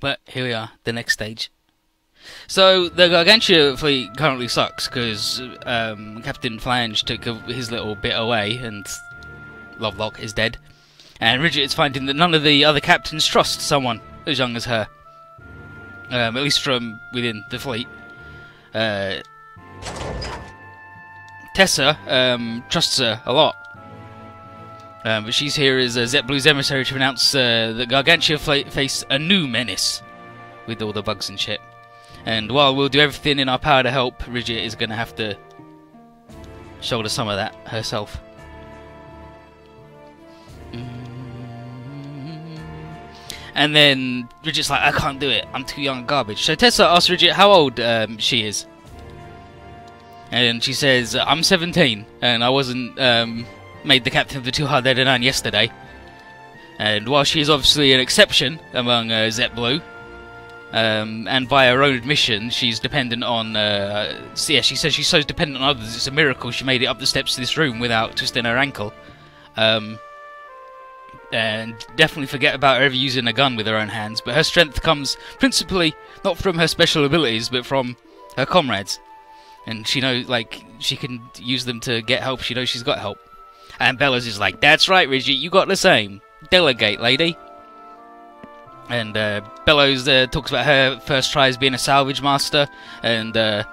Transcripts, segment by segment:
But here we are, the next stage. So the Gargantua fleet currently sucks because um, Captain Flange took his little bit away, and Lovelock is dead. And Ridget is finding that none of the other captains trust someone as young as her, um, at least from within the fleet. Uh, Tessa um, trusts her a lot. Um, but she's here as uh, Z-BLUE's emissary to announce uh, that Gargantua face a new menace with all the bugs and shit. And while we'll do everything in our power to help, Ridget is going to have to shoulder some of that herself. And then Ridget's like, I can't do it. I'm too young garbage. So Tessa asks Ridget how old um, she is. And she says, I'm 17, and I wasn't um, made the captain of the 209 yesterday. And while she is obviously an exception among uh, Z-BLUE, um, and by her own admission, she's dependent on. Uh, yeah, she says she's so dependent on others. It's a miracle she made it up the steps to this room without twisting her ankle. Um, and definitely forget about her ever using a gun with her own hands. But her strength comes principally not from her special abilities, but from her comrades. And she knows, like, she can use them to get help. She knows she's got help. And Bellows is like, "That's right, Ridget. You got the same. Delegate, lady." And uh, Bellows uh, talks about her first try as being a salvage master, and uh,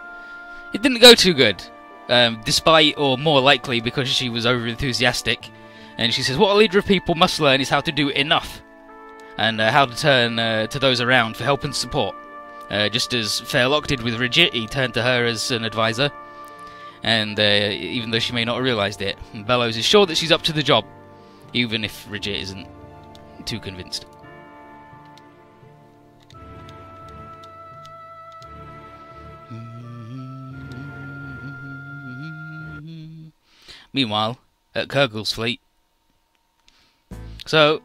it didn't go too good, um, despite, or more likely, because she was over enthusiastic. And she says, What a leader of people must learn is how to do enough, and uh, how to turn uh, to those around for help and support. Uh, just as Fairlock did with Ridget, he turned to her as an advisor, and uh, even though she may not have realised it, Bellows is sure that she's up to the job, even if Ridget isn't too convinced. Meanwhile, at Kurgul's fleet. So,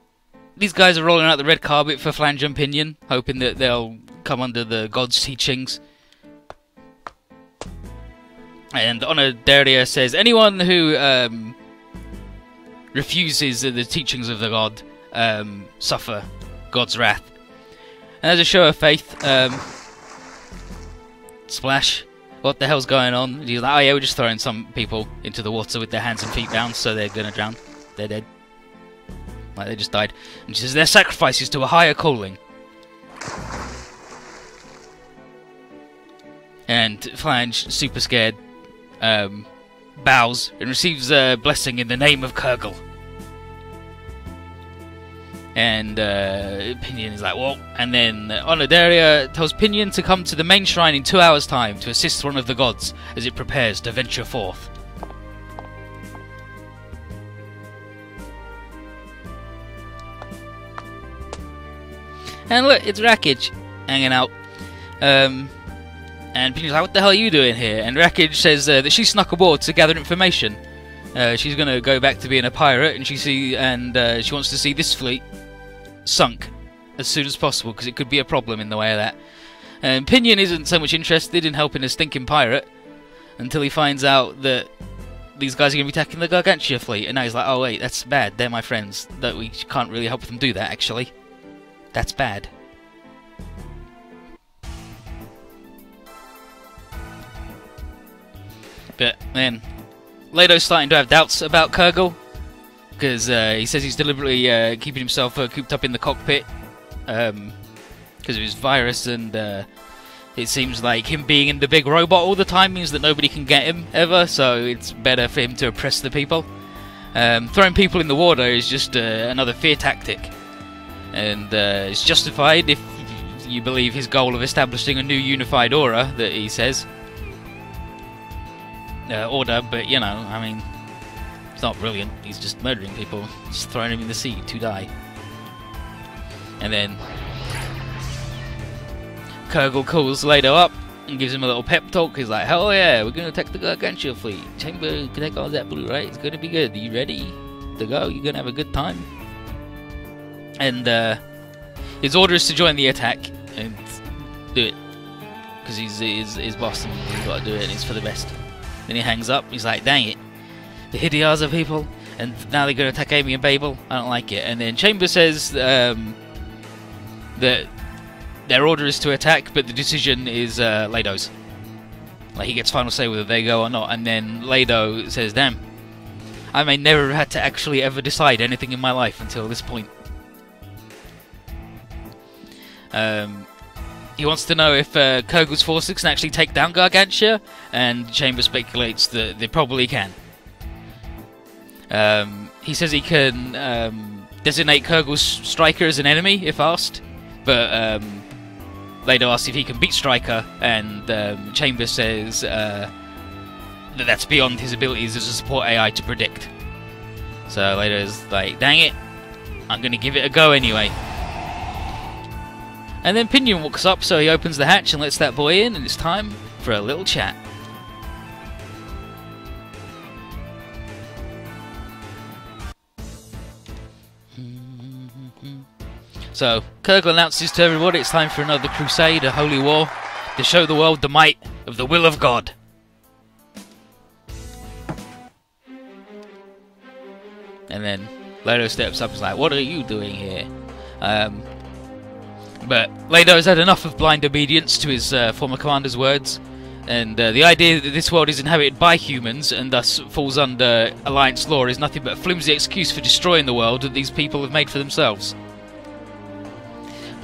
these guys are rolling out the red carpet for Flange and Pinion, hoping that they'll come under the god's teachings. And Onodaria says, anyone who um, refuses the teachings of the god um, suffer God's wrath. And as a show of faith, um, Splash what the hell's going on? He's like, oh yeah, we're just throwing some people into the water with their hands and feet bound, so they're gonna drown. They're dead. Like, they just died. And she says, their sacrifices to a higher calling. And Flange, super scared, um, bows and receives a blessing in the name of Kurgul. And uh, Pinion is like, well, and then Onodaria tells Pinion to come to the main shrine in two hours' time to assist one of the gods as it prepares to venture forth. And look, it's Rackage hanging out. Um, and Pinion's like, what the hell are you doing here? And Rackage says uh, that she snuck aboard to gather information. Uh, she's going to go back to being a pirate, and she see and uh, she wants to see this fleet sunk as soon as possible because it could be a problem in the way of that. And Pinion isn't so much interested in helping a stinking pirate until he finds out that these guys are going to be attacking the Gargantua fleet. And now he's like, oh wait, that's bad. They're my friends. That we can't really help them do that, actually. That's bad. But then, Leto's starting to have doubts about Kurgul because uh, he says he's deliberately uh, keeping himself uh, cooped up in the cockpit because um, of his virus, and uh, it seems like him being in the big robot all the time means that nobody can get him ever. So it's better for him to oppress the people. Um, throwing people in the water is just uh, another fear tactic, and uh, it's justified if you believe his goal of establishing a new unified aura that he says. Order, but you know, I mean, it's not brilliant. He's just murdering people, just throwing them in the sea to die. And then Kurgul calls Leto up and gives him a little pep talk. He's like, "Hell yeah, we're gonna attack the Gargantua fleet. Chamber can take all that blue, right? It's gonna be good. Are you ready to go? You're gonna have a good time." And uh, his order is to join the attack and do it because he's his, his boss and he's got to do it. and It's for the best. Then he hangs up. He's like, "Dang it." the Hideauze people, and now they're going to attack Amy and Babel. I don't like it. And then Chamber says um, that their order is to attack, but the decision is uh, Lado's. Like he gets final say whether they go or not, and then Lado says, "Damn, I may never have had to actually ever decide anything in my life until this point." Um, he wants to know if uh, Kurgle's forces can actually take down Gargantia, and Chamber speculates that they probably can. Um, he says he can um, designate Kurgle's Striker as an enemy if asked, but um, Lado asks if he can beat Striker, and um, Chamber says uh, that that's beyond his abilities as a support AI to predict. So Lado's like, dang it, I'm to give it a go anyway. And then Pinion walks up, so he opens the hatch and lets that boy in, and it's time for a little chat. So, Kurgle announces to everybody it's time for another crusade, a holy war, to show the world the might of the will of God. And then Lado steps up and is like, What are you doing here? Um, but Lado has had enough of blind obedience to his uh, former commander's words, and uh, the idea that this world is inhabited by humans and thus falls under Alliance law is nothing but a flimsy excuse for destroying the world that these people have made for themselves.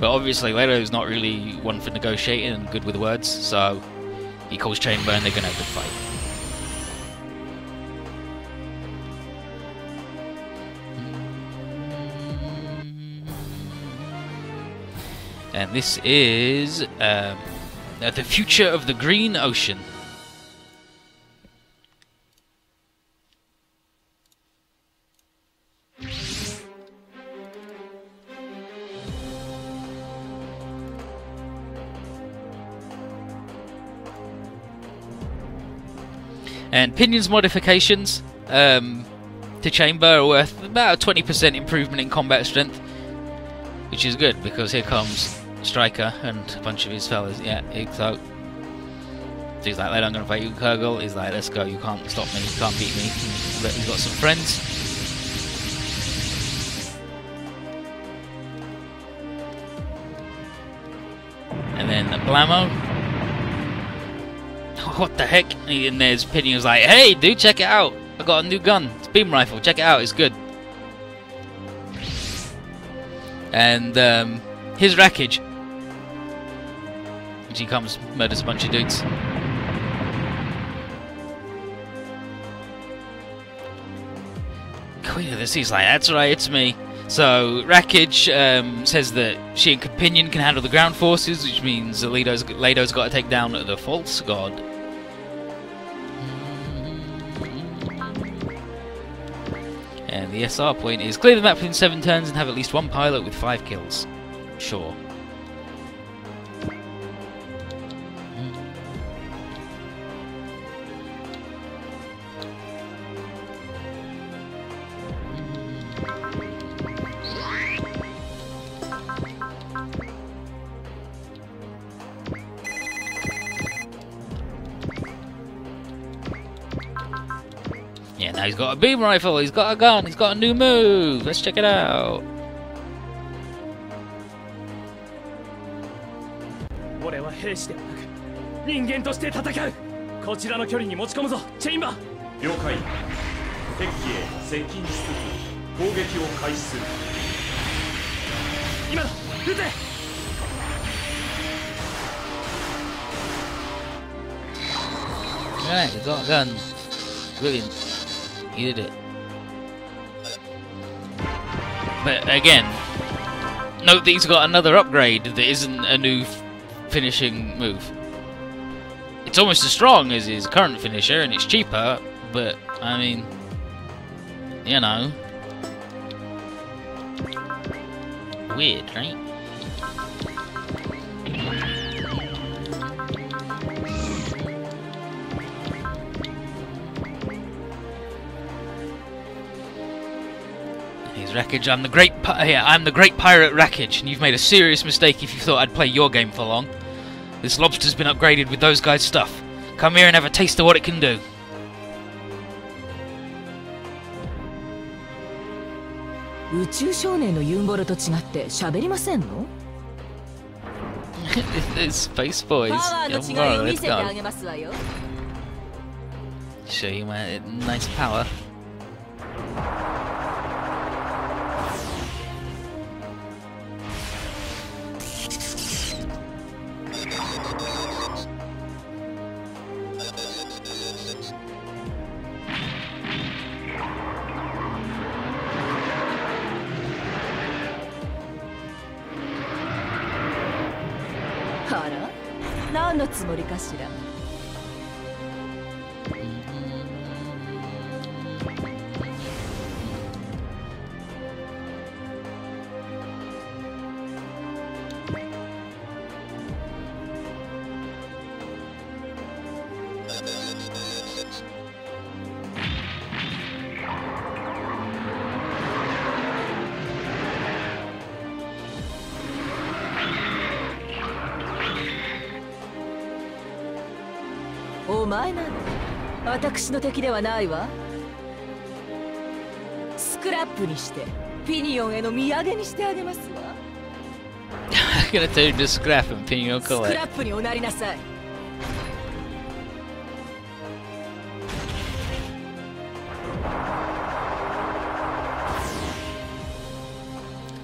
But obviously, Lado is not really one for negotiating and good with words, so he calls Chamber and they're going to have a fight. And this is um, the future of the Green Ocean. And Pinion's modifications um, to Chamber are worth about a 20% improvement in combat strength, which is good because here comes Striker and a bunch of his fellas. Yeah, so he's like, later I'm going to fight you, Kurgle. He's like, let's go, you can't stop me, you can't beat me. But he's got some friends. And then the Blammo what the heck? And there's Penny was like, hey, dude, check it out. I got a new gun. It's beam rifle. Check it out. It's good. And um, here's Rackage. She comes, murders a bunch of dudes. Queen of the Sea's like, that's right, it's me. So Rackage um, says that she and Companion can handle the ground forces, which means Lado's, Lado's got to take down the false god. And the SR point is clear the map within 7 turns and have at least one pilot with 5 kills. Sure. Got a beam rifle, he's got a gun, he's got a new move. Let's check it out. Alright, he's got a gun. Brilliant. Did it. But again, note that he's got another upgrade that isn't a new finishing move. It's almost as strong as his current finisher and it's cheaper, but I mean, you know. Weird, right? Rackage, I'm the great yeah, I'm the great pirate Rackage, and you've made a serious mistake if you thought I'd play your game for long. This lobster's been upgraded with those guys' stuff. Come here and have a taste of what it can do. space boys. Wow, it's gone. Show you my nice power. 前の私の敵ではないわ。スクラップにしてピニオンへの土産にしてあげますわ。I'm gonna スクラップにおなりなさい。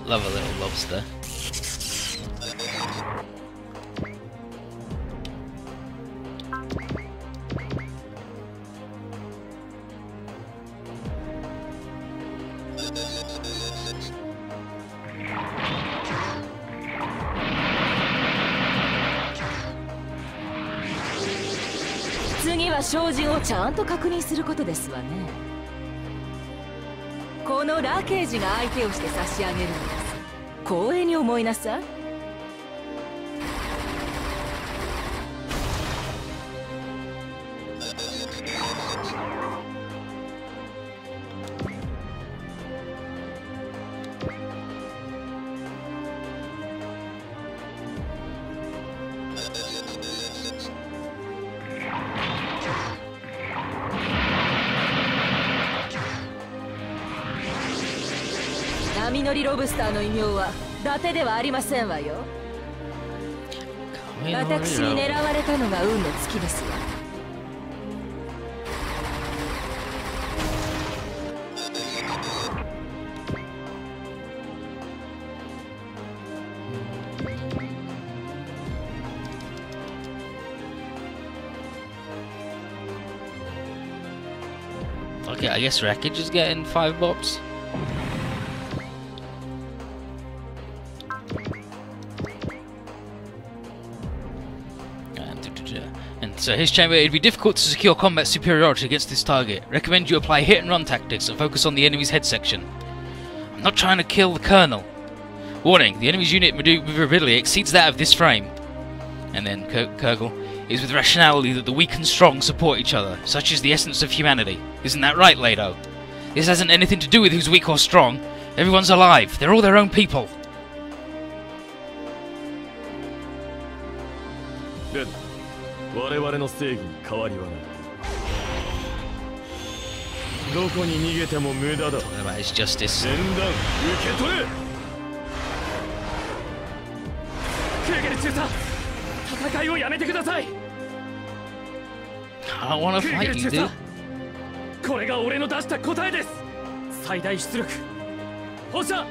Love a. と確認することですわね。このラケージが相手をして差し上げるのです。光栄に思いなさい。波乗りロブスターの異名は伊達ではありませんわよ。私に狙われたのが運の月ですわ Okay, I guess Wreckage is getting five bops. His chamber, it'd be difficult to secure combat superiority against this target. Recommend you apply hit and run tactics and focus on the enemy's head section. I'm not trying to kill the colonel. Warning, the enemy's unit maneuverability exceeds that of this frame. And then Kur- Kurgle, is with rationality that the weak and strong support each other. Such is the essence of humanity. Isn't that right, Lado? This hasn't anything to do with who's weak or strong. Everyone's alive. They're all their own people. の正義に変わりはない。どこに逃げても無駄だ。段受け取れ。クレゲル中佐戦いをやめてください。I クレゲ fight ル you, 中 dude. 佐これが俺の出した答えです。最大出力。放射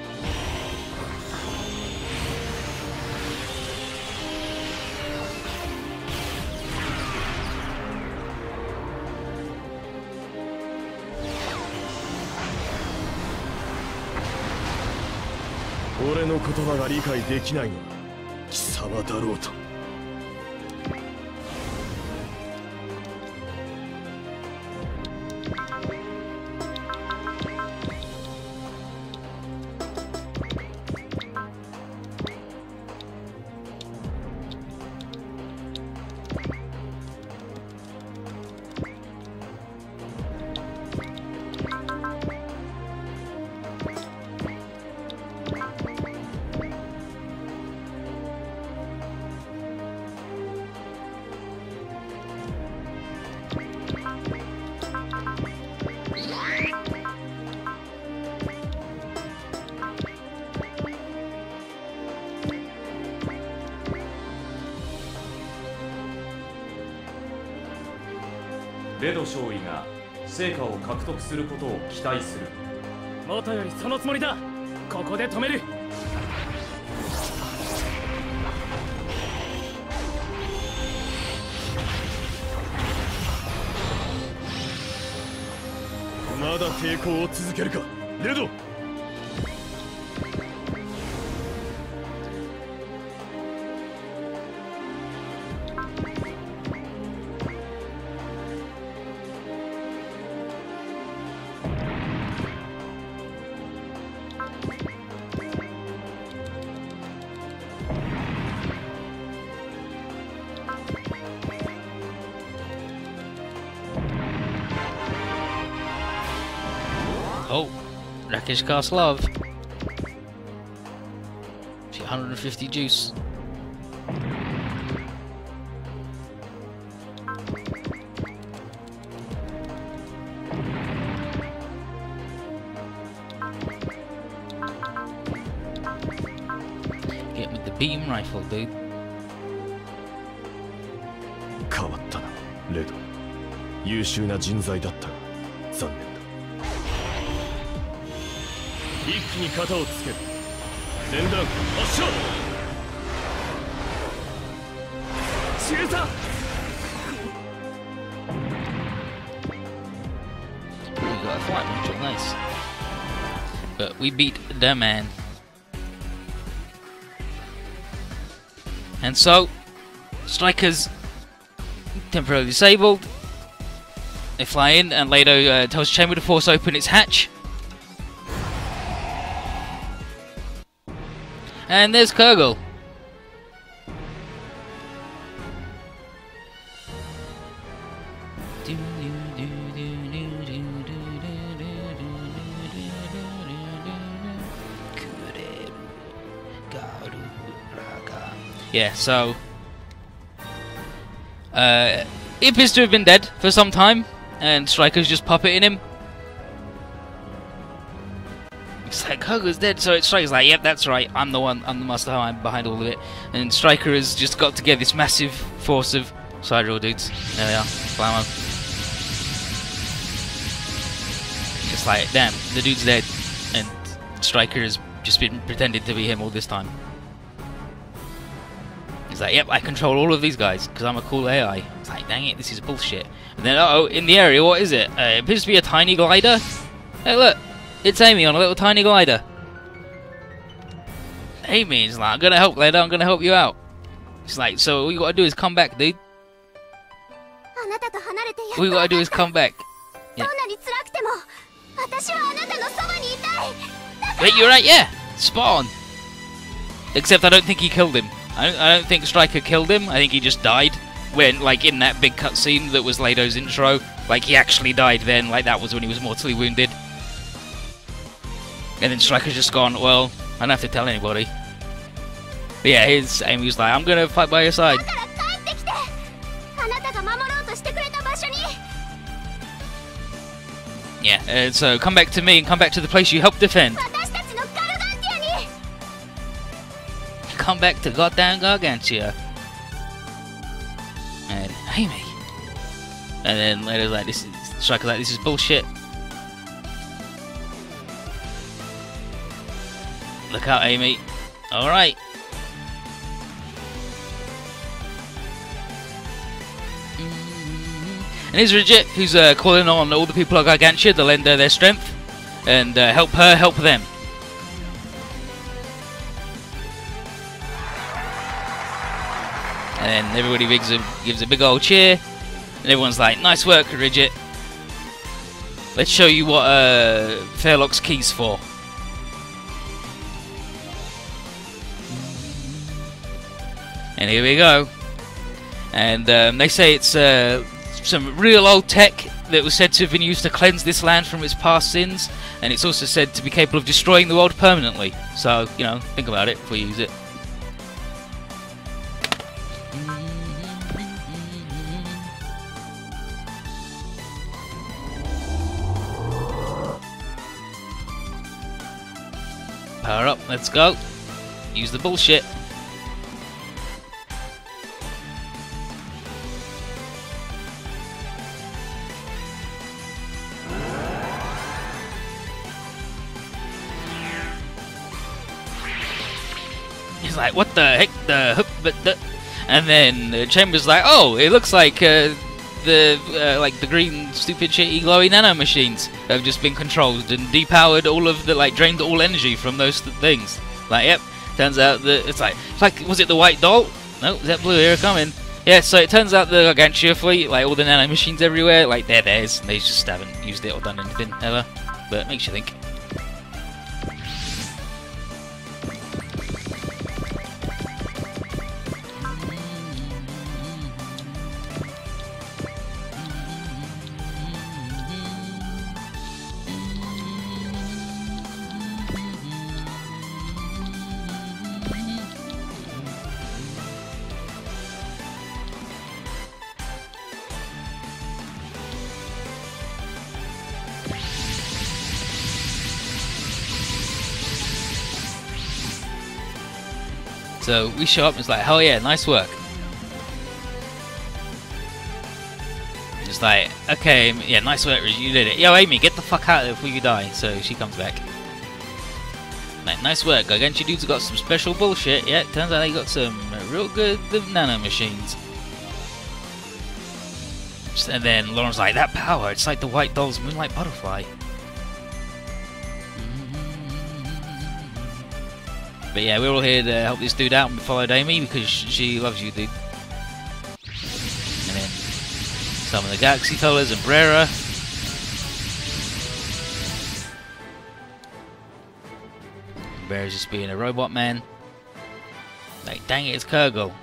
の言葉が理解できないのは貴様だろうと。得することを期待する。元よりそのつもりだ。ここで止める。まだ抵抗を続けるか。レド Rakesh Love. 150 juice. Get with the beam rifle, dude. 変わったなレド優秀な人材だった に肩をつける前段発射中佐 We got a fight module, nice. But we beat the man. And so, strikers temporarily disabled. They fly in, and Lado uh, tells Chamber to force open its hatch. And there's Kurgle. Yeah, so uh, he appears to have been dead for some time, and Striker's just puppeting him. Like Hogar's dead, so Striker's like, "Yep, that's right. I'm the one. I'm the master. Behind all of it." And Striker has just got together this massive force of side Sidereal dudes. There they are. Blammo. Just like, damn, the dude's dead, and Striker has just been pretending to be him all this time. He's like, yep, I control all of these guys because I'm a cool AI. It's like, dang it, this is bullshit. And then, uh oh, in the area, what is it? Uh, it appears to be a tiny glider. Hey, look, it's Amy on a little tiny glider. Amy's like, I'm gonna help, Leda, I'm gonna help you out. It's like, so all you gotta do is come back, dude. All you gotta do is come back. Yeah. Wait, you're right, yeah! Spawn! Except I don't think he killed him. I don't, I don't think Striker killed him, I think he just died. When, like, in that big cutscene that was Lado's intro, like, he actually died then, like, that was when he was mortally wounded. And then Striker's just gone, well, I don't have to tell anybody. But yeah, his aim was like, I'm gonna fight by your side. Yeah, and so come back to me and come back to the place you helped defend. Come back to goddamn Gargantia. And Amy. And then later like this is Striker's like this is bullshit. Look out, Amy. Alright. And here's Ridget, who's uh, calling on all the people of Gargantia to lend uh, their strength and uh, help her help them. And then everybody gives a, gives a big old cheer. And everyone's like, nice work, Ridget. Let's show you what uh, Fairlock's key's for. And here we go. And um, they say it's uh, some real old tech that was said to have been used to cleanse this land from its past sins. And it's also said to be capable of destroying the world permanently. So, you know, think about it before you use it. Power up, let's go. Use the bullshit. Like, what the heck, the, but the... And then the Chambers like, oh, it looks like uh, the uh, like the green stupid shitty glowy nano machines have just been controlled and depowered all of the like drained all energy from those th- things. Like, yep. Turns out that it's like, it's like was it the white doll? No, is that blue here coming? Yeah, so it turns out the Gargantua fleet, like all the nano machines everywhere, like they're theirs. They just haven't used it or done anything ever. But it makes you think. So we show up and it's like, hell yeah, nice work. It's like, okay, yeah, nice work, you did it. Yo, Amy, get the fuck out of here before you die. So she comes back. Like, nice work, Gargantua dudes got some special bullshit. Yeah, turns out they got some real good nano machines. And then Loran's like, that power, it's like the White Doll's Moonlight Butterfly. But yeah, we're all here to help this dude out and we followed Amy because she loves you, dude. And then some of the Galaxy fellas and Brera. Brera's just being a robot man. Like, dang it, it's Kurgle.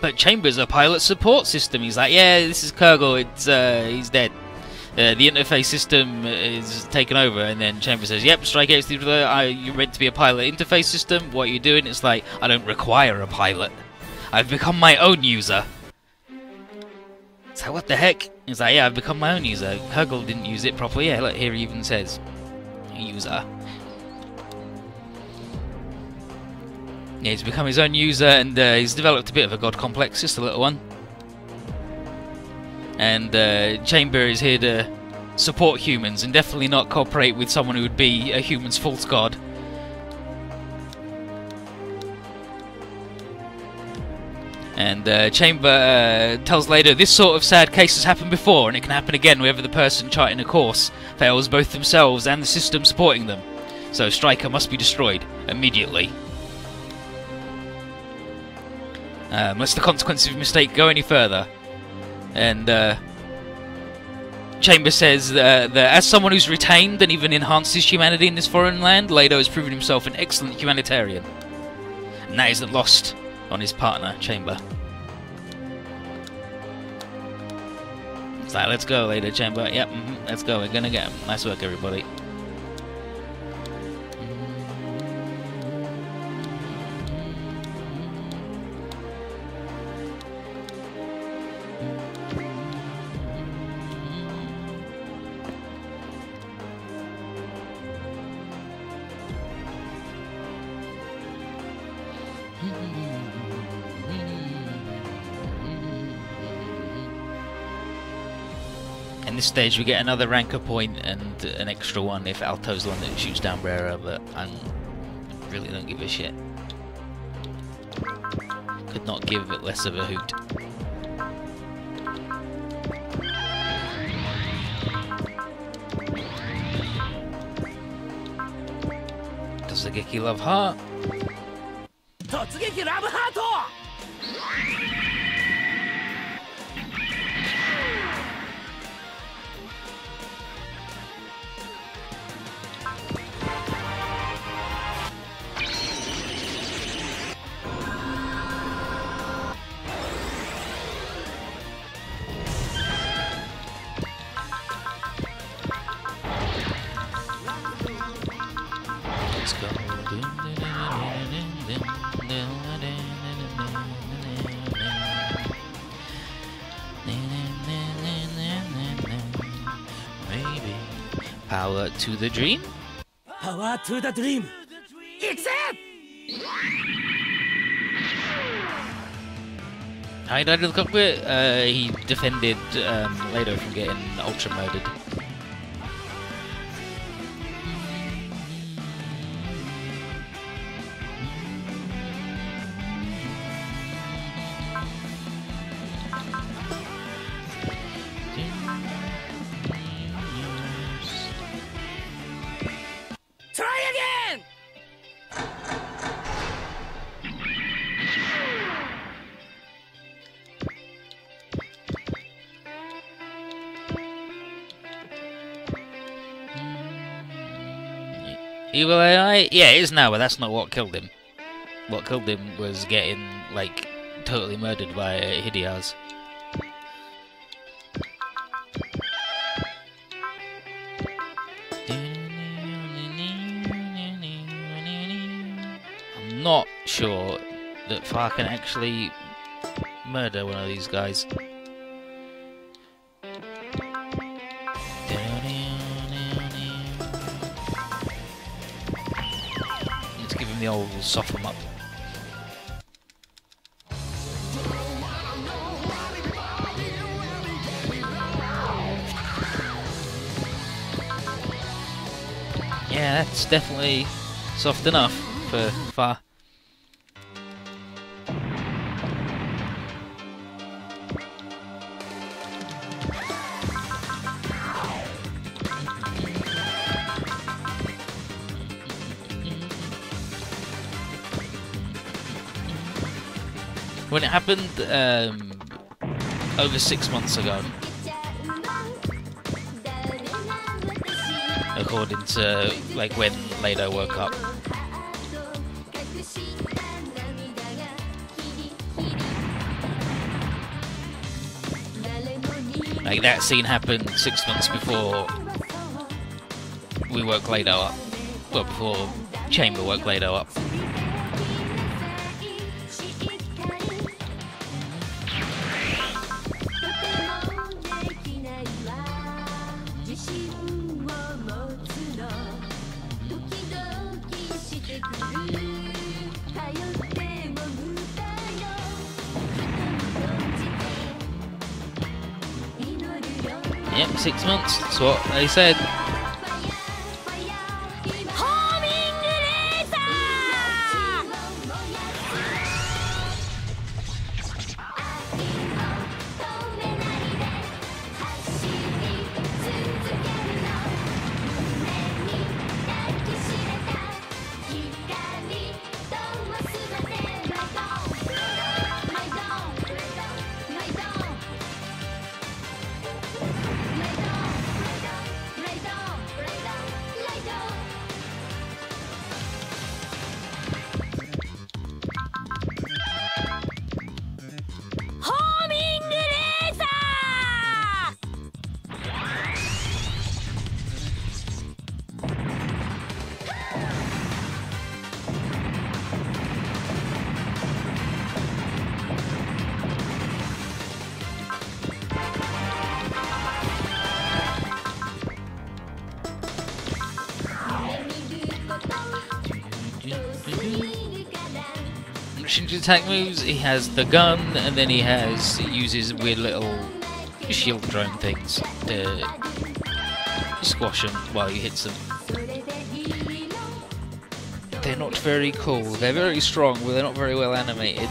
But Chambers a pilot support system. He's like, yeah, this is Kurgle. It's uh, he's dead. Uh, the interface system is taken over, and then Chambers says, "Yep, Strike X, you're meant to be a pilot interface system. What are you doing?" It's like, I don't require a pilot. I've become my own user. It's like, what the heck? He's like, yeah, I've become my own user. Kurgle didn't use it properly. Yeah, look, here he even says, user. Yeah, he's become his own user, and uh, he's developed a bit of a god complex, just a little one and uh, Chamber is here to support humans and definitely not cooperate with someone who would be a human's false god. And uh, Chamber uh, tells later this sort of sad case has happened before and it can happen again whenever the person charting a course fails both themselves and the system supporting them. So Striker must be destroyed immediately. Unless the consequences of mistake go any further. And uh, Chamber says uh, that as someone who's retained and even enhanced his humanity in this foreign land, Lado has proven himself an excellent humanitarian. And that isn't lost on his partner, Chamber. Like, let's go, Lado Chamber. Yep, mm -hmm, let's go. We're gonna get him. Nice work, everybody. Stage we get another ranker point and an extra one if Alto's the one that shoots down Brera, but I really don't give a shit. Could not give it less of a hoot. Does the Geki love heart? Power to the dream? Power to the dream! Except! in the Cockpit, uh, he defended um, Lado from getting ultra murdered. AI? Yeah, it is now, but that's not what killed him. What killed him was getting, like, totally murdered by Hideauze. I'm not sure that Far can actually murder one of these guys. The old soften up. Yeah, that's definitely soft enough for Far. When it happened um, over six months ago, according to like when Lado woke up. Like that scene happened six months before we woke Lado up. Well, before Chamber woke Lado up. What they said. Attack moves, he has the gun, and then he has uses weird little shield drone things to squash him while he hits them. They're not very cool. They're very strong, but they're not very well animated.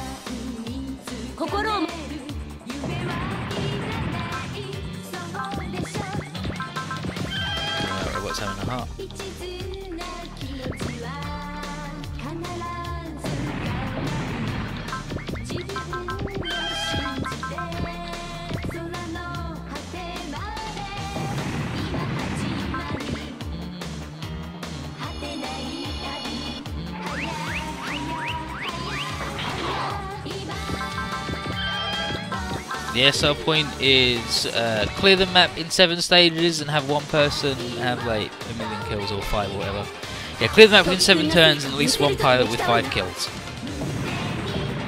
The SR point is uh, clear the map in seven stages and have one person have like a million kills or five or whatever. Yeah, clear the map within seven turns and at least one pilot with five kills.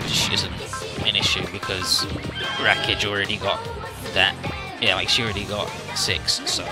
Which isn't an issue because Rackage already got that. Yeah, like she already got six, so.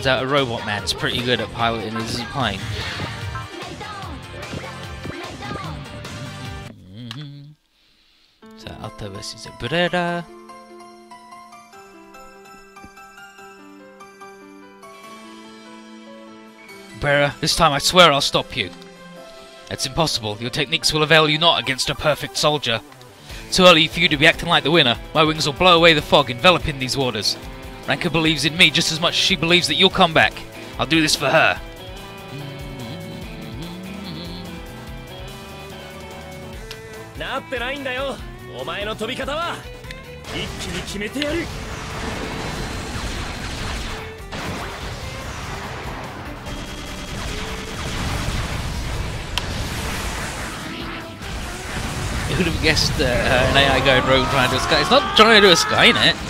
turns out a robot man's pretty good at piloting his plane. Mm-hmm. So Alto versus Abrera. Abrera, this time I swear I'll stop you. It's impossible. Your techniques will avail you not against a perfect soldier. Too early for you to be acting like the winner. My wings will blow away the fog enveloping these waters. Ranka believes in me just as much as she believes that you'll come back. I'll do this for her. Who'd have guessed uh, an AI going rogue trying to do a Sky? It's not trying to do a Skynet.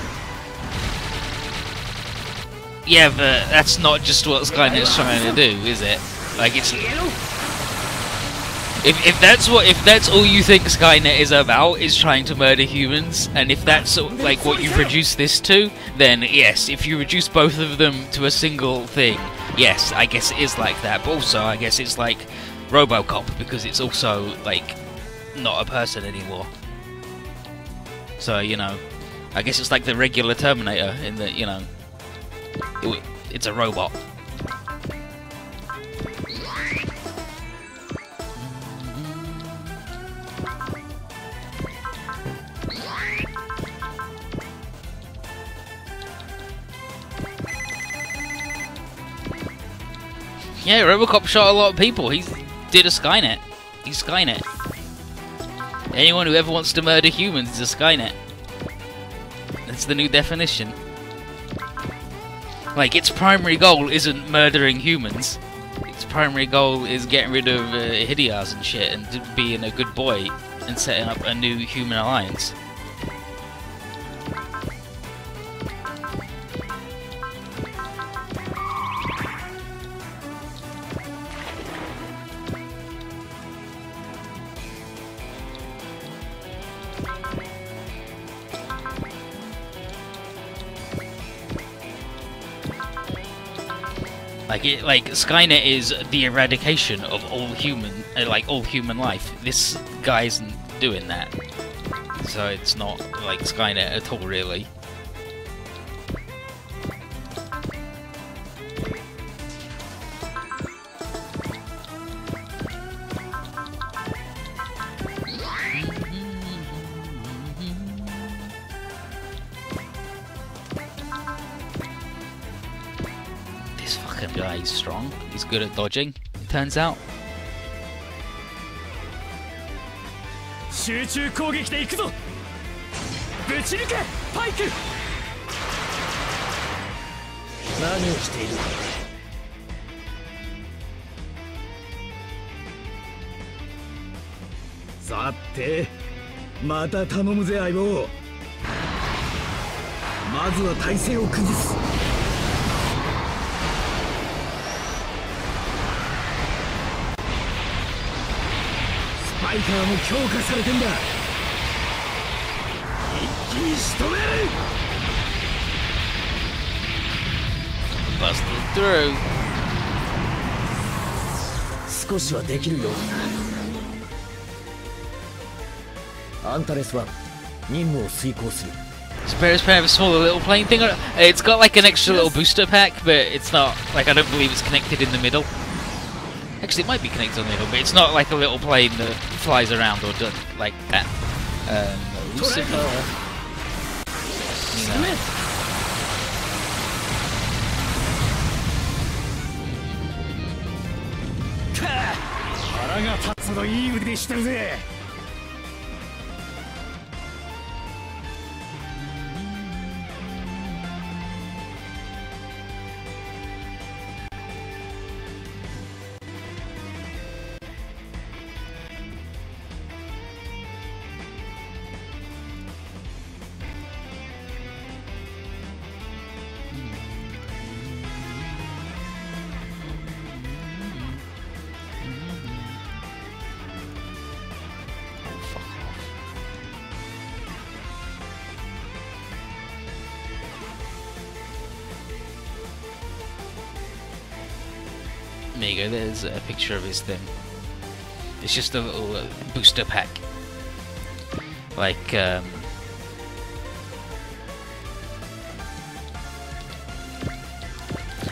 Yeah, but that's not just what Skynet's trying to do, is it? Like it's if if that's what if that's all you think Skynet is about is trying to murder humans, and if that's like what you reduce this to, then yes, if you reduce both of them to a single thing, yes, I guess it is like that. But also, I guess it's like RoboCop because it's also like not a person anymore. So you know, I guess it's like the regular Terminator in that you know, it, it's a robot. Yeah, RoboCop shot a lot of people. He did a Skynet. He's Skynet. Anyone who ever wants to murder humans is a Skynet. That's the new definition. Like, its primary goal isn't murdering humans. Its primary goal is getting rid of uh, and shit and being a good boy and setting up a new human alliance. Like it, like Skynet is the eradication of all human, uh, like all human life. This guy isn't doing that, so it's not like Skynet at all, really. Strong. He's good at dodging. It turns out. 集中攻撃で行くぞぶち抜けパイク何をしている?さてまた頼むぜ相棒まずは体勢を崩すスパイカーも強化されてんだ一気に仕留める Busted through. 少しはできるようだなアンタレスは任務を遂行する Spares pair of a smaller little plane thing. Uh, It's got like an extra little booster pack, but it's not like I don't believe it's connected in the middle. Actually, it might be connected in the middle, but it's not like a little plane that flies around or does like that. Um, Lucifer, you know. 腹が立つほどいい腕してるぜ There's a picture of his thing. It's just a little uh, booster pack. Like, um,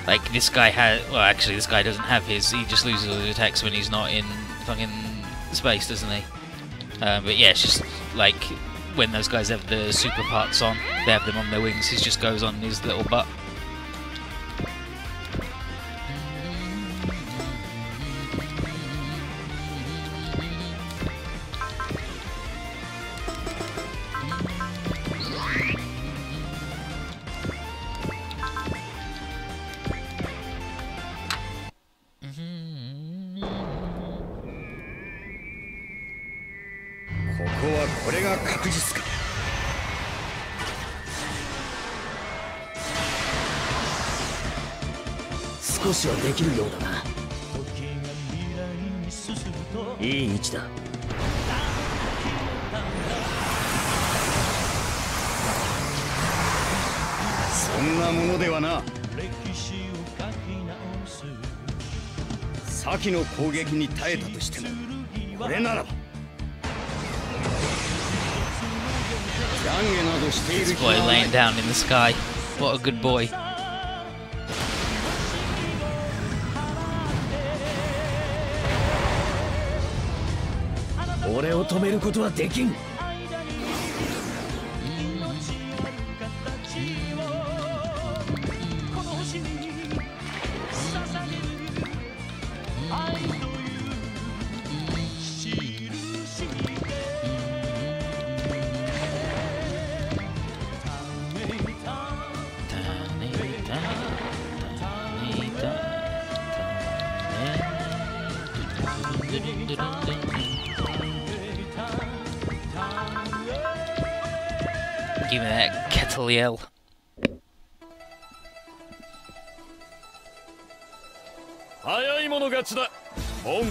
like this guy had. Well, actually, this guy doesn't have his. He just loses all his attacks when he's not in fucking space, doesn't he? Um, but yeah, it's just like when those guys have the super parts on, they have them on their wings. He just goes on his little butt. んなものではな。先の攻撃に耐えたとしてもこれならば懺悔などしている This boy laying down in the sky. What a good これを止めることはできん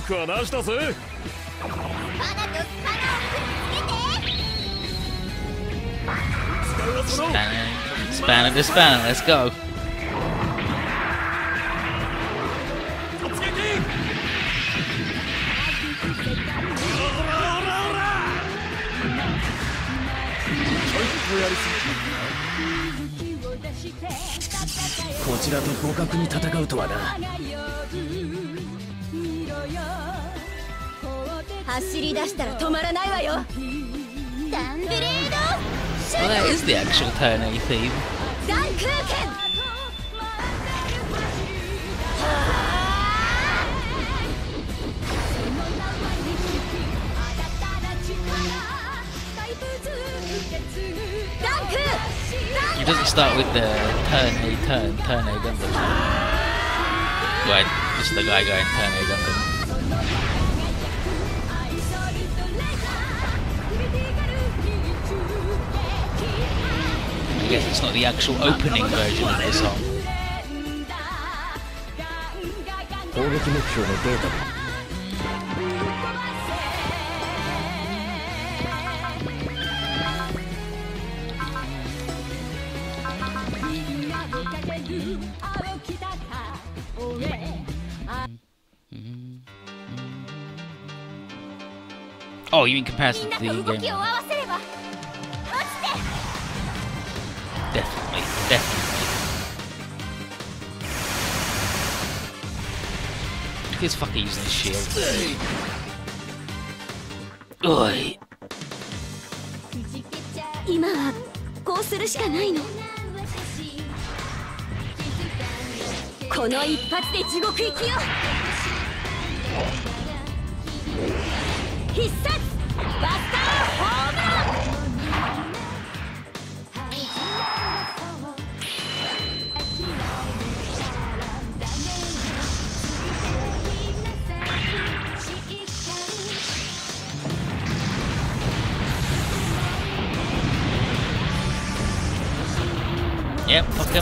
くはなしだぜバナとスパナをくっつけてスパナとスパナ、レッツゴーこちらと互角に戦うとはな走り出したら止まらないわよダンブレード Well, that is the actual turn A theme. ダンクーケンダンク He doesn't start with the turn A turn, turn A Gundam. Right, just the guy going turn A Gundam. I guess it's not the actual opening version of the song. Oh, you mean compared to the game? He's fucking using his shield. Oi. 今はこうするしかないのこの一発で地獄行きよ必殺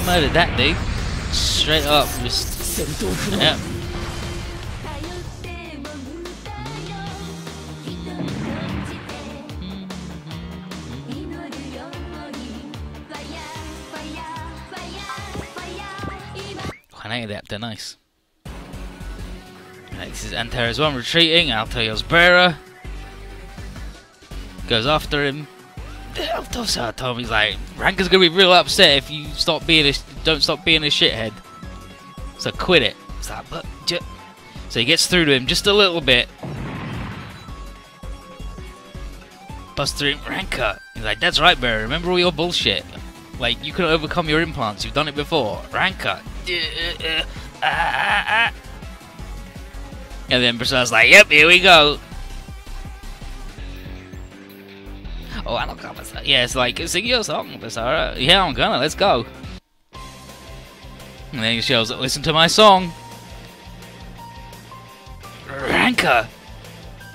murdered that dude. Straight up, just. Yep. Hang out nice. Next this is Antares 1 retreating, Altair's bearer goes after him, Alto so He's like, Ranka's gonna be real upset if you stop being a don't stop being a shithead. So quit it. It's like, but ju-" so he gets through to him just a little bit. Busts through him, Ranka. He's like, that's right, Barry. Remember all your bullshit. Like you can overcome your implants. You've done it before. Ah. And then Basara's like, yep, here we go. Oh, I don't Basara. Yeah, it's like, sing your song, Basara. Yeah, I'm gonna. Let's go. And then he shows up, listen to my song. Ranka.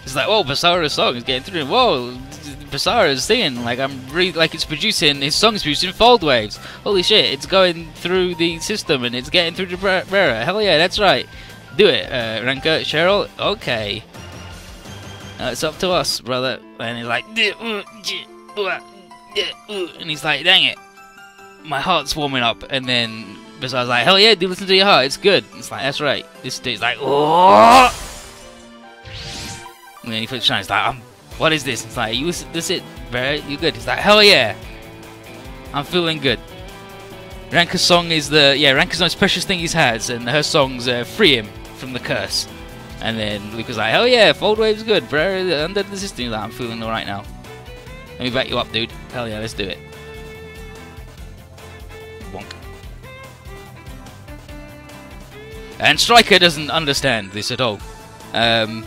It's like, whoa, Basara's song is getting through. Whoa, Basara's singing. Like, I'm really, like, it's producing, his song's producing fold waves. Holy shit, it's going through the system and it's getting through the Brera. Hell yeah, that's right. Do it, uh, Ranka, Sheryl. Okay. Uh, it's up to us, brother. And he's like, and he's like, dang it. My heart's warming up. And then Basara's like, hell yeah, do listen to your heart. It's good. It's like, that's right. This dude's like, oh. And then he puts shine. He's like, um, what is this? It's like, you that's it, bro. You good? He's like, hell yeah. I'm feeling good. Ranka's song is the yeah Ranka's most precious thing he's had, and her songs uh, free him from the curse. And then Luke was like, hell yeah, fold wave's good, bro. Under the system, He's like, I'm feeling alright now. Let me back you up, dude. Hell yeah, let's do it. Wonk. And Striker doesn't understand this at all. Um,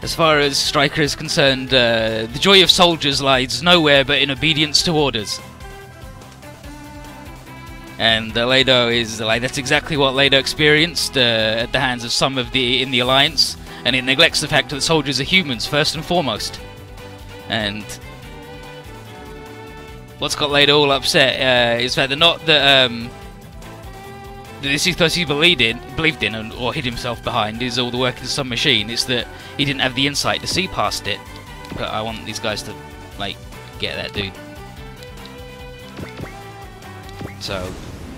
as far as Striker is concerned, uh, the joy of soldiers lies nowhere but in obedience to orders. And uh, Ledo is like that's exactly what Ledo experienced uh, at the hands of some of the in the alliance, and it neglects the fact that the soldiers are humans first and foremost. And what's got Ledo all upset uh, is that they're not that um, this ethos he believed in, believed in, and, or hid himself behind is all the work of some machine. It's that he didn't have the insight to see past it. But I want these guys to like get that dude. So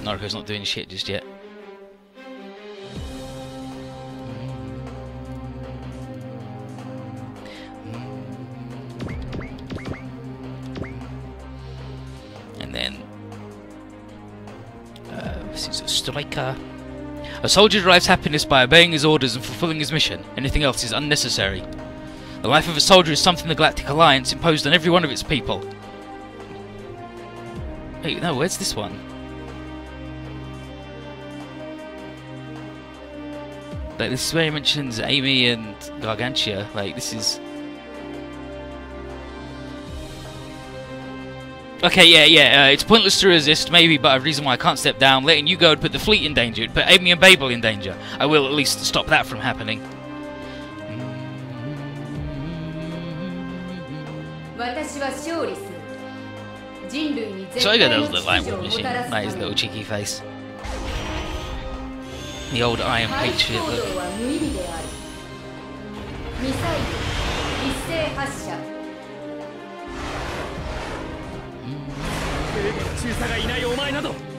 Naruto's not doing shit just yet. And then uh, this is a striker. A soldier derives happiness by obeying his orders and fulfilling his mission. Anything else is unnecessary. The life of a soldier is something the Galactic Alliance imposed on every one of its people. Wait, no, where's this one? Like this is where he mentions Amy and Gargantia. Like this is. Okay, yeah, yeah. Uh, it's pointless to resist, maybe, but a reason why I can't step down. Letting you go would put the fleet in danger. It'd put Amy and Babel in danger. I will at least stop that from happening. So I got those little light like, machine. That is little cheeky face. The old Iron 排気 Patriot 行 look. 動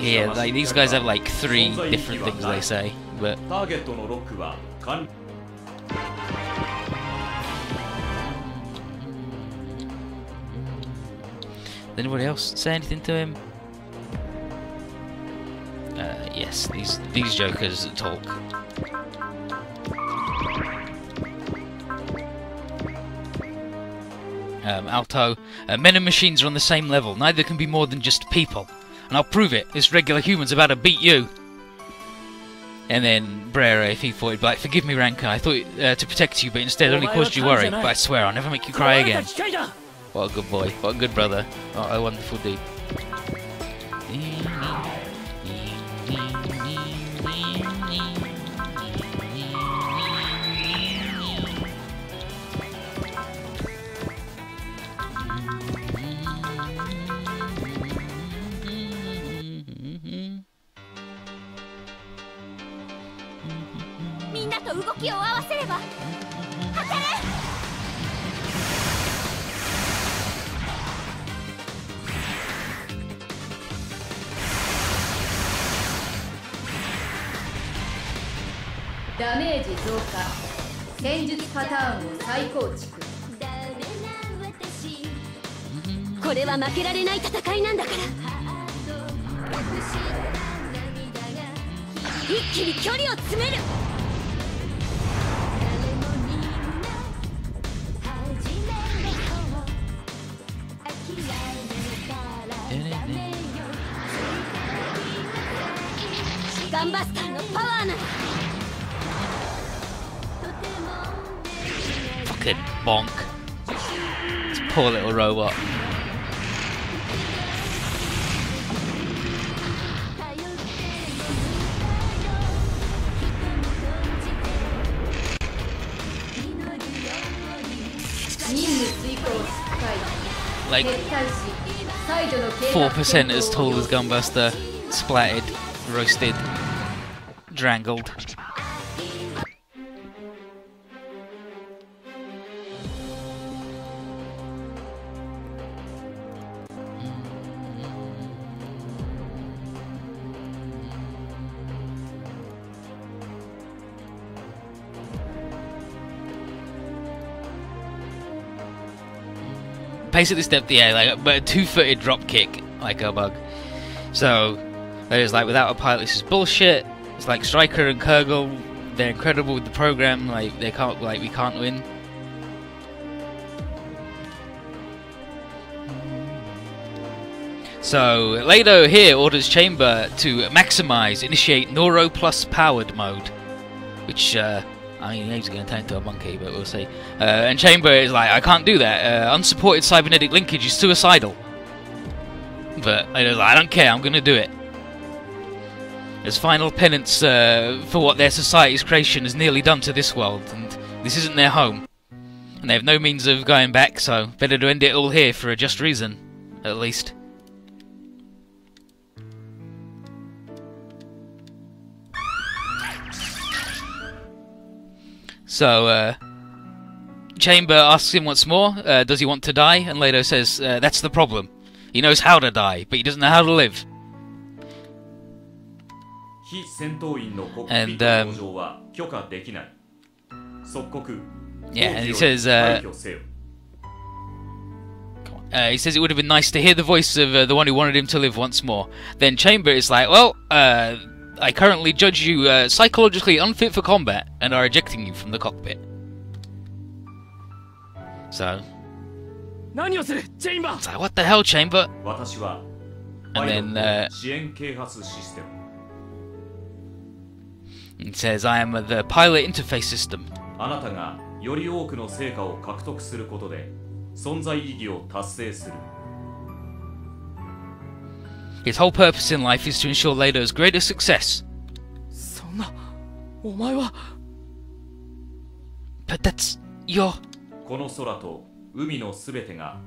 Yeah, like these guys have like three different things they say, but. Did anybody else say anything to him? Uh, yes, these these jokers talk. Um, Alto, uh, men and machines are on the same level. Neither can be more than just people and I'll prove it. This regular human's about to beat you. And then Brera, if he thought, he'd like, forgive me, Ranka, I thought uh, to protect you, but instead only caused you worry. But I swear, I'll never make you cry again. What a good boy, what a good brother, what a wonderful dude. 距離を詰める。ンバスターのパワーの。フォケンボンク Poor little robot. like 4% as tall as Gunbuster, splatted, roasted, drangled. Basically stepped yeah like but a two-footed drop kick like a bug. So there's like without a pilot this is bullshit. It's like striker and Kugel they're incredible with the program like they can't like we can't win. So Ledo here orders Chamber to maximize initiate Neuro plus powered mode which uh, I mean, he's going to turn into a monkey, but we'll see. Uh, and Chamber is like, I can't do that. Uh, unsupported cybernetic linkage is suicidal. But Ledo's like, I don't care. I'm going to do it. As final penance uh, for what their society's creation has nearly done to this world, and this isn't their home, and they have no means of going back. So better to end it all here for a just reason, at least. So uh, Chamber asks him once more, uh, does he want to die? And Ledo says, uh, that's the problem. He knows how to die, but he doesn't know how to live. And um, yeah, and he says, uh, uh, he says it would have been nice to hear the voice of uh, the one who wanted him to live once more. Then Chamber is like, well, uh, I currently judge you uh, psychologically unfit for combat and are ejecting you from the cockpit. So, 何をするチェインバー it's like, what the hell, Chamber? 私は And パイロ then, ッ uh, ト支援啓発システム He says, I am uh, the pilot interface system. あなたがより多くの成果を獲得することで存在意義を達成する his whole purpose in life is to ensure Ledo's greatest success. But that's your... この空と海のすべてが